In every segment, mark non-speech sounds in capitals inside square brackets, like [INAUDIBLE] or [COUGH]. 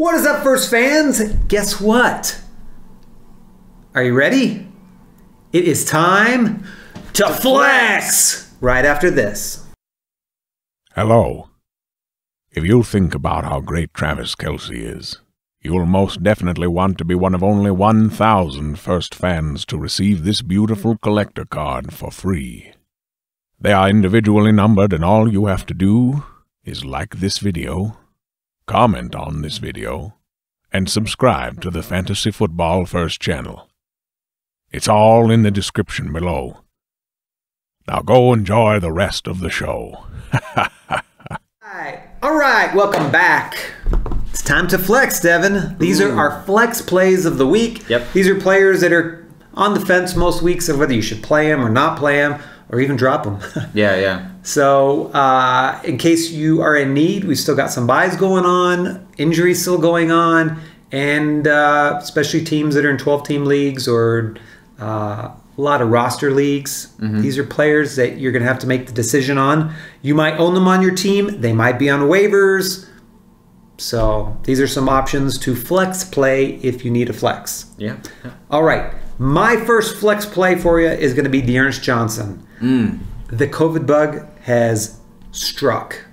What is up, first fans? Guess what? Are you ready? It is time to, flex! Right after this. Hello. If you think about how great Travis Kelce is, you will most definitely want to be one of only 1,000 first fans to receive this beautiful collector card for free. They are individually numbered, and all you have to do is like this video, comment on this video, and subscribe to the Fantasy Football First channel. It's all in the description below. Now go enjoy the rest of the show. [LAUGHS] Alright, all right, welcome back. It's time to flex, Devin. These are our flex plays of the week. Yep. These are players that are on the fence most weeks of whether you should play them or not play them or even drop them. [LAUGHS] Yeah, yeah. so, uh, in case you are in need, we've still got some byes going on, injuries still going on, and uh, especially teams that are in 12 team leagues or uh, a lot of roster leagues. These are players that you're going to have to make the decision on. You might own them on your team, they might be on waivers. So, these are some options to flex play if you need a flex. Yeah. yeah. All right. My first flex play for you is going to be D'Ernest Johnson. The COVID bug has struck.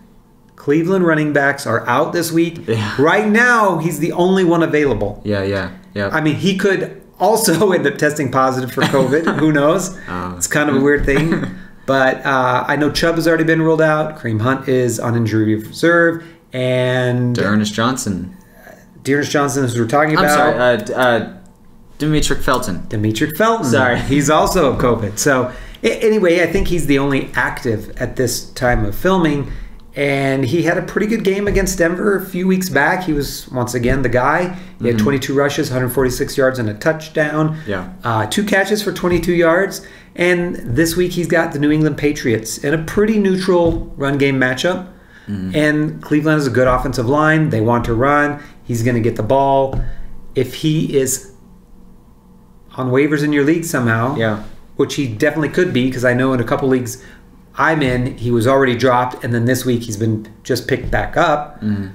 Cleveland running backs are out this week. Yeah. Right now, he's the only one available. Yeah, yeah, yeah. I mean, he could also [LAUGHS] end up testing positive for COVID. [LAUGHS] Who knows? Oh. It's kind of a weird thing. [LAUGHS] But uh, I know Chubb has already been ruled out. Kareem Hunt is on injury reserve. And Ernest Johnson. D'Ernest Johnson, as we're talking about. I'm sorry, uh, uh, Demetric Felton. Demetric Felton. Sorry. [LAUGHS] He's also a COVID. So, anyway, I think he's the only active at this time of filming. And he had a pretty good game against Denver a few weeks back. He was, once again, the guy. He had 22 rushes, 146 yards, and a touchdown. Yeah. Uh, two catches for 22 yards. And this week he's got the New England Patriots in a pretty neutral run game matchup. And Cleveland has a good offensive line. They want to run. He's going to get the ball. If he is on waivers in your league somehow, Yeah. which he definitely could be because I know in a couple leagues I'm in, he was already dropped, and then this week he's been just picked back up. Mm-hmm.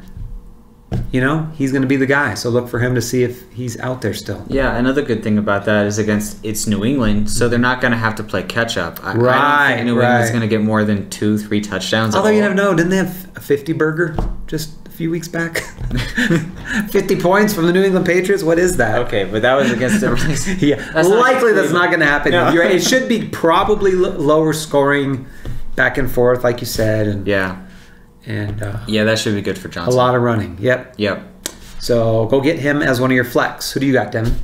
You know, he's going to be the guy. So look for him to see if he's out there still. Yeah, another good thing about that is against it's New England, so they're not going to have to play catch up. I, I don't Right, think New England's going to get more than two, three touchdowns. Although you never know, didn't they have a 50 burger just a few weeks back? [LAUGHS] [LAUGHS] 50 points from the New England Patriots? What is that? Okay, but that was against the. [LAUGHS] Yeah, That's likely that's not going to happen. No. You're. It [LAUGHS] should be probably l- lower scoring, back and forth, like you said, and Yeah, and uh, yeah, that should be good for Johnson. a lot of running. Yep. Yep. So go get him as one of your flex. Who do you got, Devin?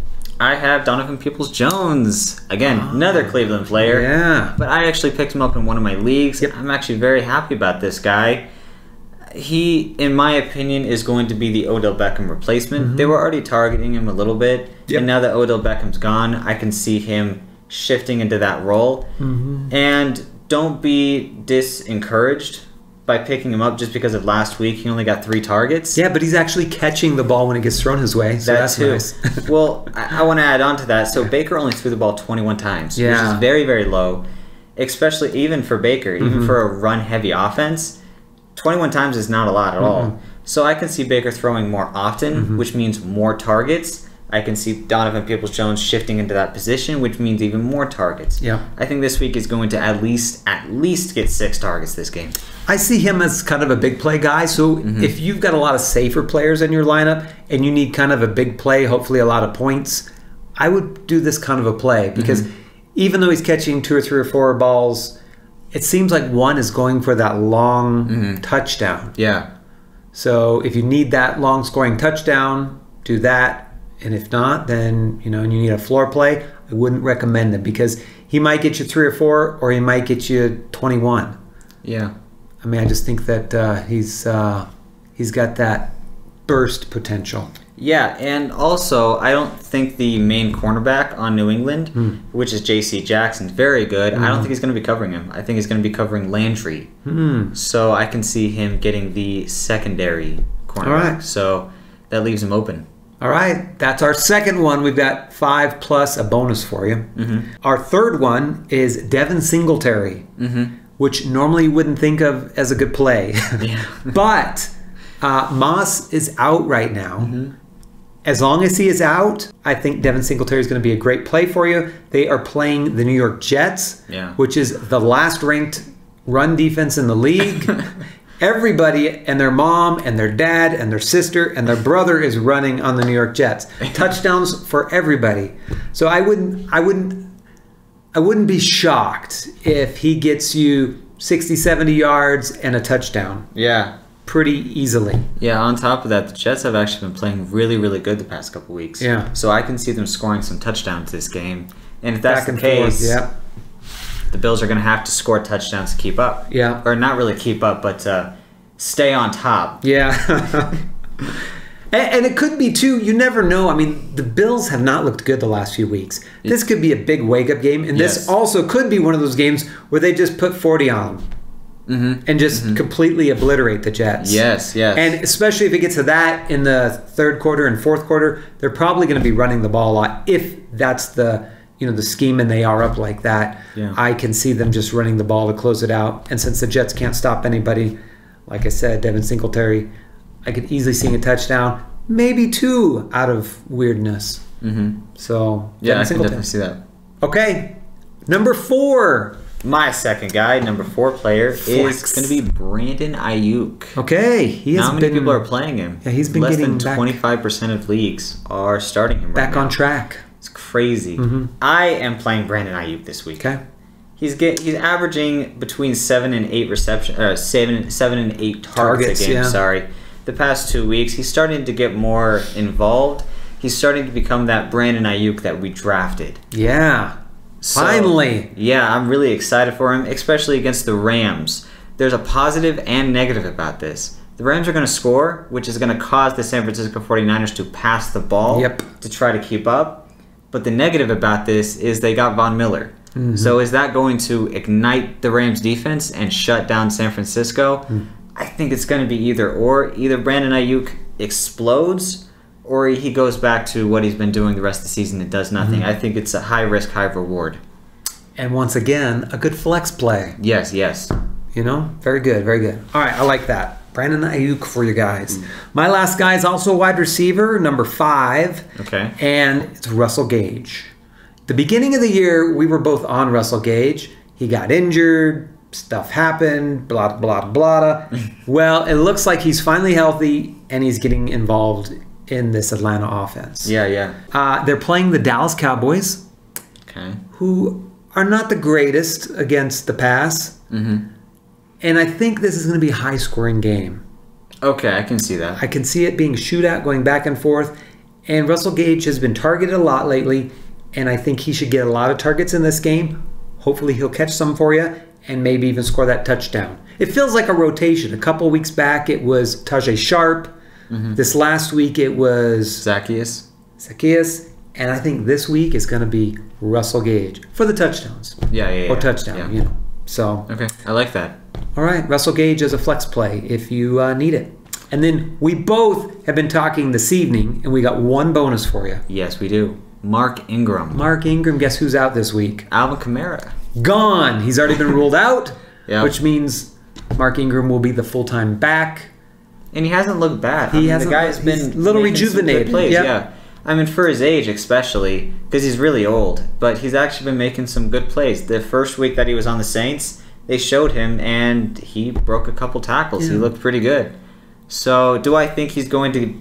I have Donovan Peoples Jones again, another Cleveland player. Yeah. But I actually picked him up in one of my leagues. Yep. I'm actually very happy about this guy. He, in my opinion, is going to be the Odell Beckham replacement. They were already targeting him a little bit, Mm-hmm. Yep. and now that Odell Beckham's gone, I can see him shifting into that role. Mm-hmm. And don't be disencouraged by picking him up just because of last week. He only got three targets. Yeah, but he's actually catching the ball when it gets thrown his way. So That that's too. nice. [LAUGHS] well, [LAUGHS] I, I want to add on to that. So Baker only threw the ball 21 times, Yeah. which is very, very low, especially even for Baker, Mm-hmm. even for a run-heavy offense. 21 times is not a lot at Mm-hmm. all. So I can see Baker throwing more often, which means more targets. I can see Donovan Peoples-Jones shifting into that position, which means even more targets. Yeah. I think this week is going to at least at least get six targets this game. I see him as kind of a big play guy. So Mm-hmm. if you've got a lot of safer players in your lineup and you need kind of a big play, hopefully a lot of points, I would do this kind of a play because Mm-hmm. even though he's catching two or three or four balls, it seems like one is going for that long Mm-hmm. touchdown. Yeah. So if you need that long scoring touchdown, do that. And if not, then you know, and you need a floor play, I wouldn't recommend them because he might get you three or four, or he might get you twenty-one. Yeah. I mean, I just think that uh, he's uh, he's got that burst potential. Yeah, and also I don't think the main cornerback on New England, Hmm. which is J.C. Jackson, very good. I don't think he's going to be covering him. I think he's going to be covering Landry. Hmm. So I can see him getting the secondary corner. All right. So that leaves him open. All right, that's our second one. We've got five plus a bonus for you. Mm-hmm. Our third one is Devin Singletary, Mm-hmm. which normally you wouldn't think of as a good play. [LAUGHS] Yeah. [LAUGHS] but Uh, Moss is out right now. Mm-hmm. As long as he is out, I think Devin Singletary is going to be a great play for you. They are playing the New York Jets, Yeah. which is the last ranked run defense in the league. [LAUGHS] Everybody and their mom and their dad and their sister and their brother is running on the New York Jets. [LAUGHS] Touchdowns for everybody. So I wouldn't I wouldn't I wouldn't be shocked if he gets you 60 70 yards and a touchdown Yeah. Pretty easily. Yeah, on top of that, the Jets have actually been playing really, really good the past couple weeks. Yeah. So I can see them scoring some touchdowns this game. And if that's Back the case, forth. Yeah. the Bills are going to have to score touchdowns to keep up. Yeah. Or not really keep up, but uh, stay on top. Yeah. [LAUGHS] and, and it could be too, you never know. I mean, the Bills have not looked good the last few weeks. This could be a big wake up game. And this Yes. also could be one of those games where they just put 40 on them Mm-hmm. and just completely obliterate the Jets. Yes, yes. And especially if it gets to that in the third quarter and fourth quarter, they're probably going to be running the ball a lot. If that's the you know the scheme and they are up like that, Yeah. I can see them just running the ball to close it out. And since the Jets can't stop anybody, like I said, Devin Singletary, I could easily see a touchdown, maybe two out of weirdness. mm-hmm. So Yeah, Devin I can definitely see that. Okay, number four. My second guy, number four player, Flex. is going to be Brandon Aiyuk. Okay, he has How many been people are playing him? Yeah, he's been Less getting than twenty five percent of leagues are starting him. back right on track. It's crazy. I am playing Brandon Aiyuk this week. Okay. He's get he's averaging between seven and eight reception, uh, seven seven and eight targets, Targets, a game. yeah. Sorry, the past two weeks he's starting to get more involved. He's starting to become that Brandon Aiyuk that we drafted. Yeah. So, Finally. yeah, I'm really excited for him, especially against the Rams. There's a positive and negative about this. The Rams are going to score, which is going to cause the San Francisco 49ers to pass the ball Yep. to try to keep up. But the negative about this is they got Von Miller. Mm-hmm. So is that going to ignite the Rams defense and shut down San Francisco? Mm. I think it's going to be either or. Either Brandon Aiyuk explodes or he goes back to what he's been doing the rest of the season and does nothing. Mm-hmm. I think it's a high risk, high reward. And once again, a good flex play. Yes, yes. You know, very good, very good. All right, I like that. Brandon Aiyuk for you guys. My last guy is also a wide receiver, number five, Okay. and it's Russell Gage. The beginning of the year, we were both on Russell Gage. He got injured, stuff happened, blah, blah, blah. [LAUGHS] well, it looks like he's finally healthy and he's getting involved in this Atlanta offense. Yeah, yeah. Uh, they're playing the Dallas Cowboys. Okay. who are not the greatest against the pass. Mm-hmm. And I think this is going to be a high scoring game. Okay, I can see that. I can see it being shootout going back and forth. And Russell Gage has been targeted a lot lately. And I think he should get a lot of targets in this game. Hopefully, he'll catch some for you and maybe even score that touchdown. It feels like a rotation. A couple weeks back, it was Tajae Sharpe. This last week, it was Zaccheaus. Zaccheaus. And I think this week is going to be Russell Gage for the touchdowns Yeah, yeah, yeah. or touchdown, Yeah. you know. So, Okay, I like that. all right, Russell Gage as a flex play if you uh, need it. And then we both have been talking this evening, and we got one bonus for you. Yes, we do. Mark Ingram. Mark Ingram, guess who's out this week? Alvin Kamara. Gone. He's already been ruled [LAUGHS] out, Yeah. which means Mark Ingram will be the full time back. And he hasn't looked bad. He I mean, hasn't the guy's been a little making some good rejuvenated. Plays. Yep. Yeah. I mean, for his age, especially, because he's really old, but he's actually been making some good plays. The first week that he was on the Saints, they showed him, and he broke a couple tackles. He looked pretty good. So, do I think he's going to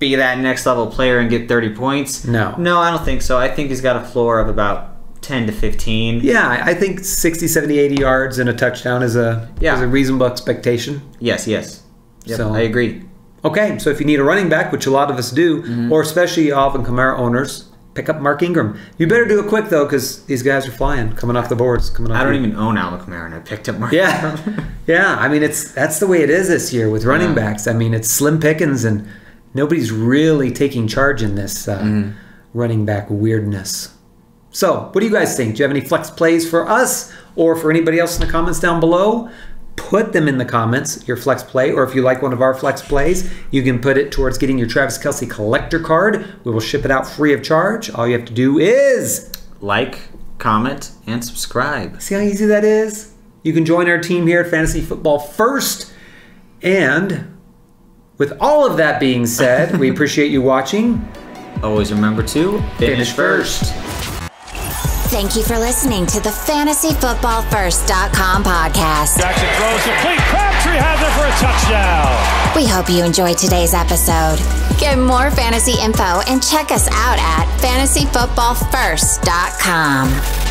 be that next level player and get 30 points? No. No, I don't think so. I think he's got a floor of about 10 to 15. Yeah, I I think 60, 70, 80 yards and a touchdown is a, Yeah. is a reasonable expectation. Yes, yes. Yep, So- I agree. Okay, so if you need a running back, which a lot of us do, Mm-hmm. or especially Alvin Kamara owners, pick up Mark Ingram. You better do it quick though, because these guys are flying, coming off the boards, coming off. I don't your- even own Alvin Kamara, and I picked up Mark. Yeah, [LAUGHS] yeah. I mean, it's that's the way it is this year with running Yeah. backs. I mean, it's slim pickings, and nobody's really taking charge in this uh, Mm-hmm. running back weirdness. So, what do you guys think? Do you have any flex plays for us or for anybody else in the comments down below? Put them in the comments, your flex play, or if you like one of our flex plays, you can put it towards getting your Travis Kelce collector card. We will ship it out free of charge. All you have to do is Like, comment, and subscribe. See how easy that is? You can join our team here at Fantasy Football First. And With all of that being said, we [LAUGHS] appreciate you watching. Always remember to finish, Finish first. Thank you for listening to the FantasyFootballFirst.com podcast. Jackson throws complete. Crabtree has it for a touchdown. We hope you enjoyed today's episode. Get more fantasy info and check us out at FantasyFootballFirst.com.